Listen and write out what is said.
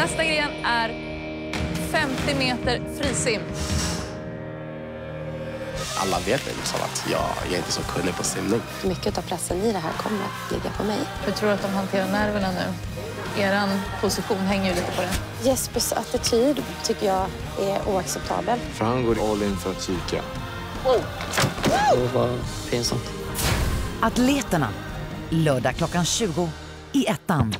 Nästa gren är 50 meter frisim. Alla vet liksom att jag, jag är inte så kunnig på simning. Mycket av pressen i det här kommer att ligga på mig. Hur tror du att de hanterar nerverna nu? Er position hänger ju lite på det. Jespers attityd tycker jag är oacceptabel. För han går all in för att kika. Det var pinsamt. Atleterna, lördag klockan 20 i ettan.